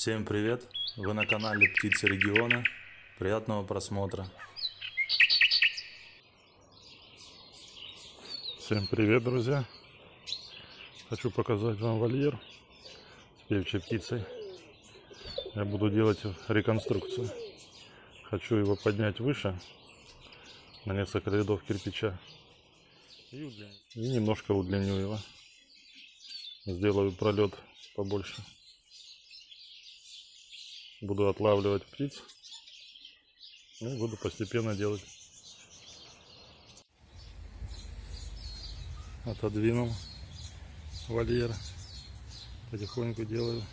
Всем привет! Вы на канале Птицы Региона. Приятного просмотра. Всем привет, друзья! Хочу показать вам вольер с певчей птицей. Я буду делать реконструкцию. Хочу его поднять выше на несколько рядов кирпича и, и немножко удлиню его. Сделаю пролет побольше. Буду отлавливать птиц и буду постепенно делать. Отодвинул вольер. Потихоньку делаю.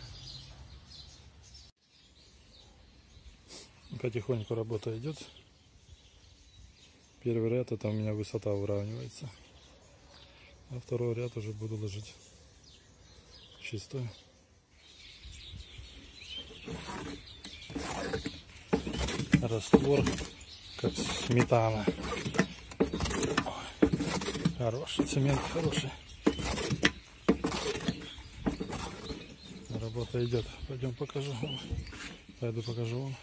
Потихоньку работа идет. Первый ряд это у меня высота выравнивается. А второй ряд уже буду ложить чисто. Раствор как сметана. Хороший цемент, хороший. Работа идет. Пойдем покажу вам. Пойду покажу вам.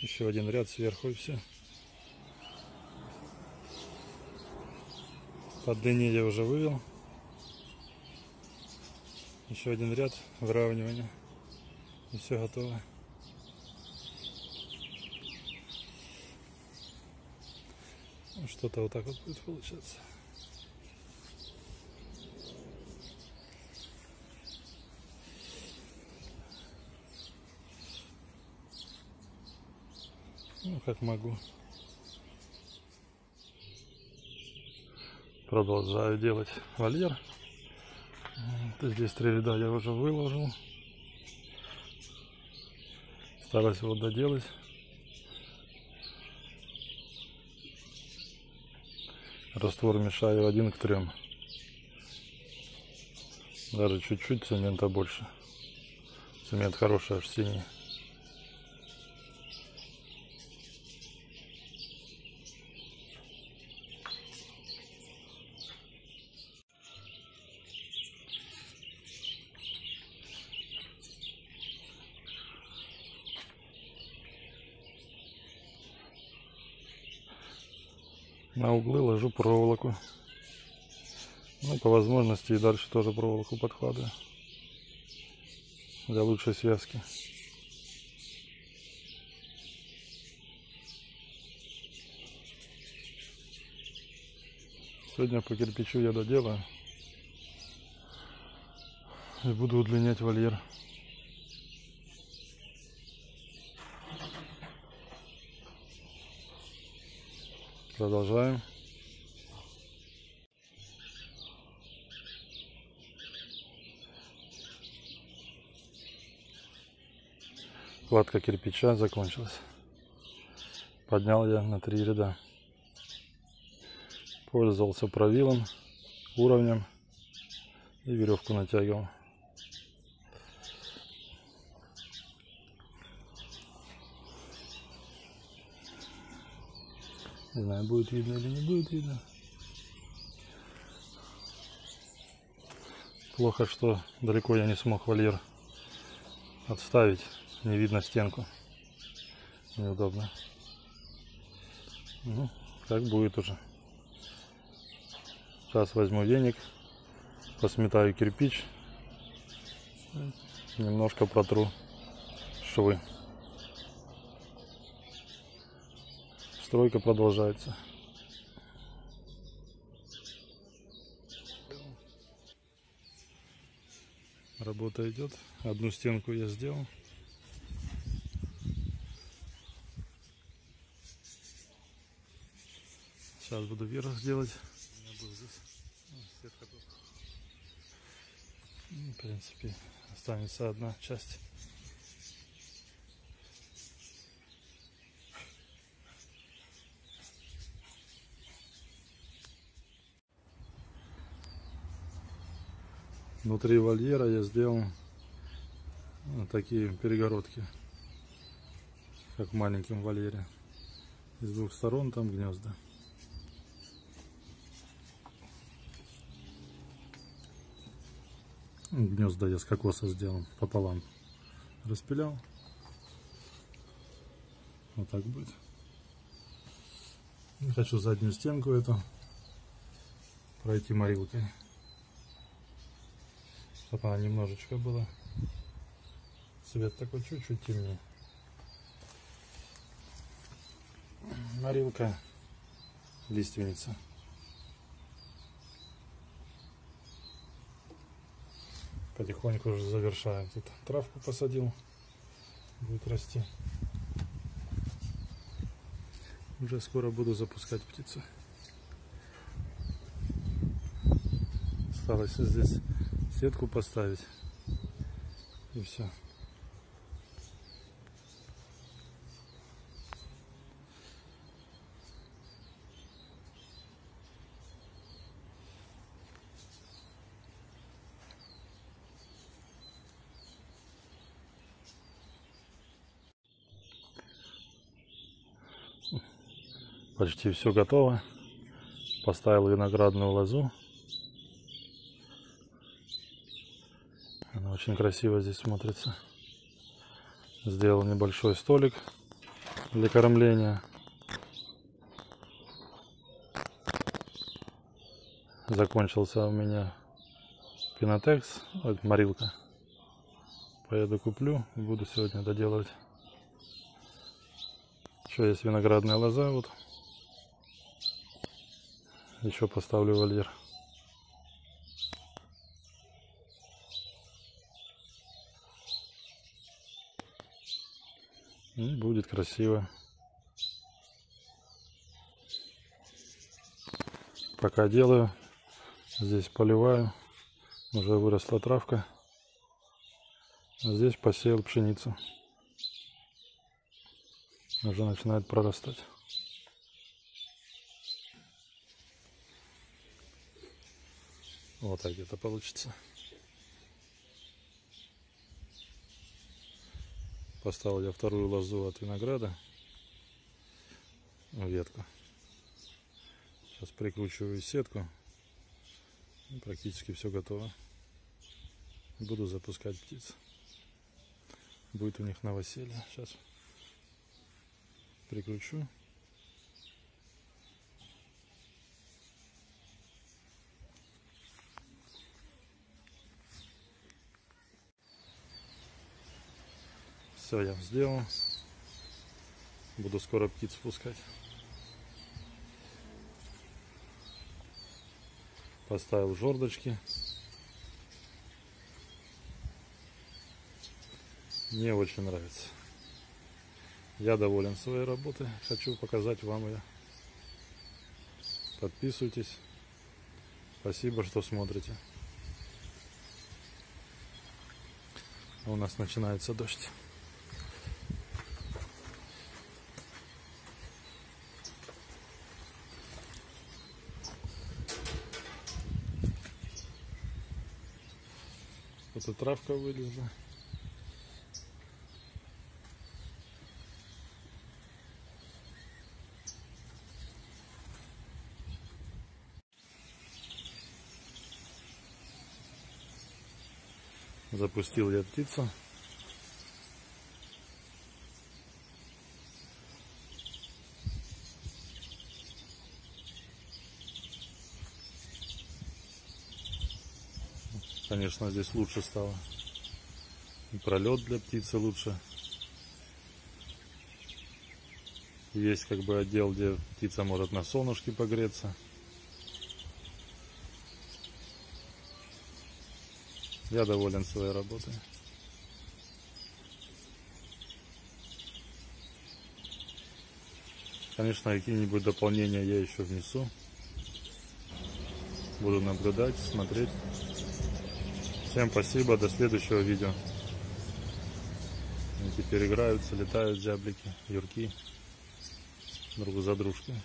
Еще один ряд сверху и все. По длине я уже вывел. Еще один ряд выравнивания. И все готово. Ну, что-то вот так вот будет получаться. Ну, как могу. Продолжаю делать вольер. Здесь три ряда я уже выложил. Стараюсь его доделать. Раствор мешаю один к трем. Даже чуть-чуть цемента больше. Цемент хороший, аж синий. На углы ложу проволоку. Ну, по возможности и дальше тоже проволоку подкладываю. Для лучшей связки. Сегодня по кирпичу я доделаю. И буду удлинять вольер. Продолжаем. Кладка кирпича закончилась. Поднял я на три ряда. Пользовался правилом, уровнем и веревку натягивал. Не знаю, будет видно или не будет видно. Плохо, что далеко я не смог вольер отставить. Не видно стенку. Неудобно. Ну, как будет уже. Сейчас возьму веник, посметаю кирпич, немножко протру швы. Стройка продолжается. Работа идет. Одну стенку я сделал. Сейчас буду вверх делать. Ну, в принципе, останется одна часть. Внутри вольера я сделал вот такие перегородки, как в маленьком вольере. С двух сторон там гнезда. Гнезда я с кокоса сделал пополам. Распилял. Вот так будет. Хочу заднюю стенку эту пройти морилкой. Чтобы она немножечко была. Цвет такой чуть-чуть темнее. Морилка лиственница. Потихоньку уже завершаем. Тут травку посадил. Будет расти. Уже скоро буду запускать птицу. Осталось здесь сетку поставить. И все. Почти все готово. Поставил виноградную лозу. Она очень красиво здесь смотрится. Сделал небольшой столик для кормления. Закончился у меня пинотекс, вот морилка. Поеду куплю, буду сегодня доделывать. Еще есть виноградная лоза, вот. Еще поставлю вольер. И будет красиво. Пока делаю, здесь поливаю, уже выросла травка. А здесь посеял пшеницу. Уже начинает прорастать. Вот так где-то получится. Поставил я вторую лозу от винограда. Ветку. Сейчас прикручиваю сетку. Практически все готово. Буду запускать птиц. Будет у них новоселье. Сейчас прикручу. Все, я сделал. Буду скоро птиц спускать. Поставил жердочки. Мне очень нравится. Я доволен своей работой. Хочу показать вам ее. Подписывайтесь. Спасибо, что смотрите. У нас начинается дождь. Эта травка вылезла. Запустил я птицу. Конечно, здесь лучше стало. И пролет для птицы лучше. Есть как бы отдел, где птица может на солнышке погреться. Я доволен своей работой. Конечно, какие-нибудь дополнения я еще внесу. Буду наблюдать, смотреть. Всем спасибо, до следующего видео. Теперь играются, летают зяблики, юрки друг за дружкой.